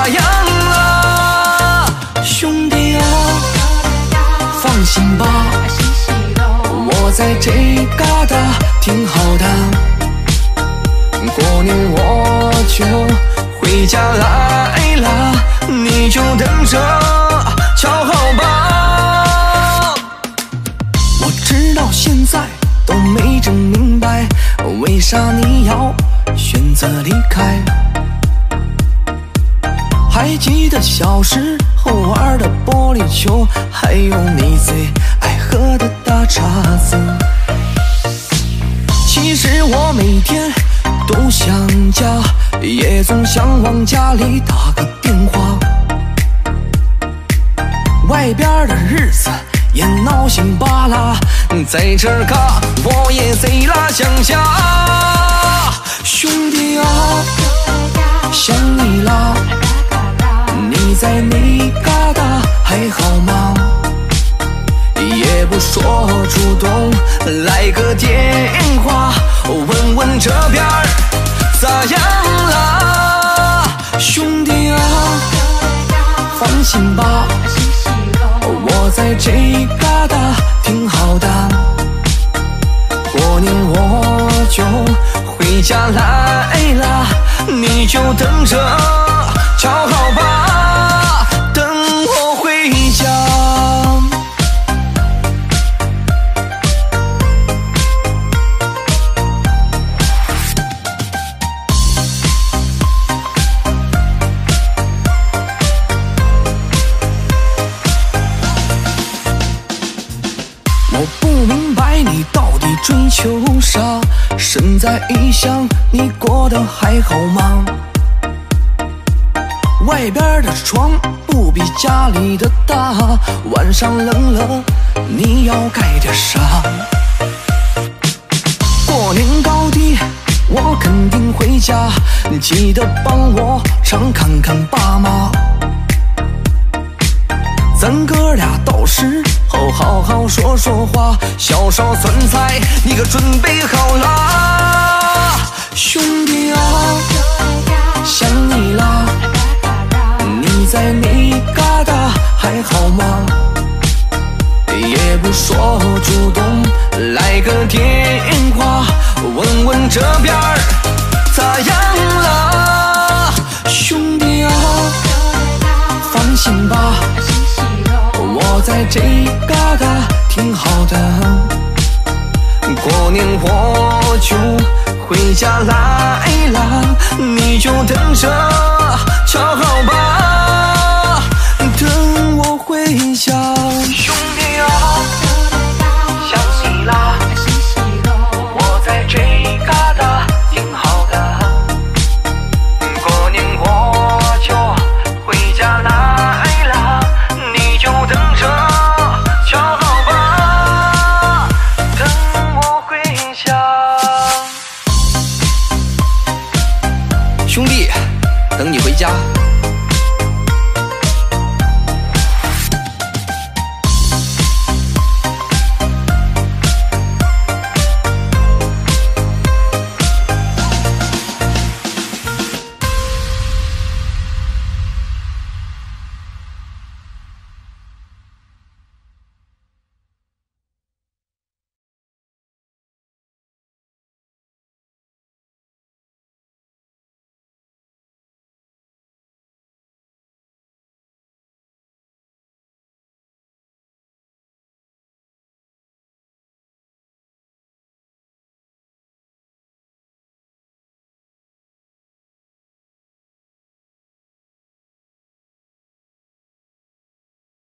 咋样了，兄弟啊，放心吧，我在这旮瘩挺好的，过年我就回家来了，你就等着瞧好吧。我直到现在都没整明白，为啥你要选择离开？记得小时候玩的玻璃球，还有你最爱喝的大碴子。其实我每天都想家，也总想往家里打个电话。外边的日子也闹心巴拉，在这嘎我也贼拉想家。兄弟啊，想你啦，在那旮瘩还好吗？也不说主动来个电话，问问这边咋样了，兄弟啊，放心吧。我在这旮瘩挺好的，过年我就回家来不明白你到底追求啥，身在异乡，你过得还好吗？外边的床不比家里的大，晚上冷了你要盖点啥？过年高低我肯定回家，你记得帮我常看看爸妈。咱哥俩到时候好好说说话，小烧酸菜你可准备好啦，兄弟啊，想你啦，你在那旮瘩还好吗？也不说主动来个电话，问问这边咋样了，这旮瘩挺好的，过年我就回家来啦，你就等着瞧好吧，兄弟，等你回家，